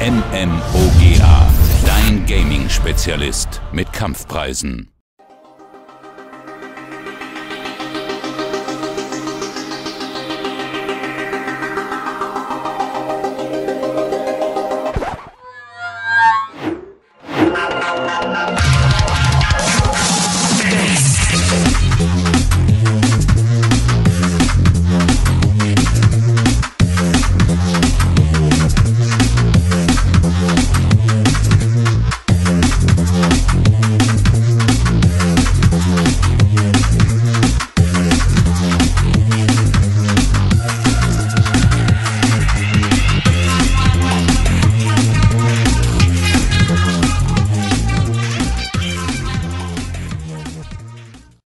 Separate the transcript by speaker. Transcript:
Speaker 1: MMOGA, dein Gaming-Spezialist mit Kampfpreisen.